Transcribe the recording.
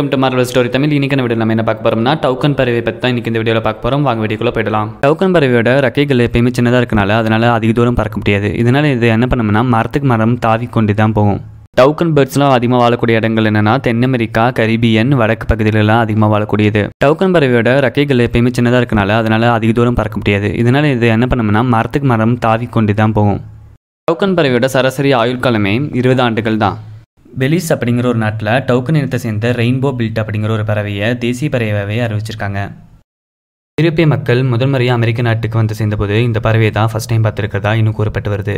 Welcome to Marvel story Tamil இன்னைக்கான video நம்ம என்ன பார்க்க போறோம்னா டவுக்கன் பறவை பற்றி தான் இன்னைக்கு இந்த வீடியோவில் பார்க்க போகிறோம் வாங்க வீடியோக்குள்ள போயிடலாம். டவுக்கன் பறவையோட ரக்கைகள் எப்பயுமே சின்னதாக இருக்கனால அதனால அதிக தூரம் பறக்க முடியாது. இதனால இது என்ன பண்ணும்னா மரத்துக்கு மரம் தாவி கொண்டு தான் போகும். டவுக்கன் பேர்ட்ஸ்லாம் அதிகமாக வாழக்கூடிய இடங்கள் என்னென்னா தென் அமெரிக்கா கரிபியன் வடக்கு பகுதிகளெல்லாம் அதிகமாக வாழக்கூடியது. டவுக்கன் பறவையோட ரக்கைகள் எப்பயுமே சின்னதாக இருக்கனால அதனால அதிக தூரம் பறக்க முடியாது. இதனால இது என்ன பண்ணும்னா மரத்துக்கு மரம் தாவி கொண்டு தான் போகும். டவுக்கன் பறவையோட சராசரி ஆயுள் காலமே இருபது ஆண்டுகள் தான். பெலிஸ் அப்படிங்கிற ஒரு நாட்டில் டவுக்கன் இனத்தை சேர்ந்த ரெயின்போ பில்ட் அப்படிங்கிற ஒரு பறவையை தேசிய பறவையாகவே அறிவிச்சிருக்காங்க. ஐரோப்பிய மக்கள் முதல் முறையாக அமெரிக்க நாட்டுக்கு வந்து சேர்ந்தபோது இந்த பறவையை தான் ஃபஸ்ட் டைம் பார்த்துருக்கிறதா இன்னும் கூறப்பட்டு வருது.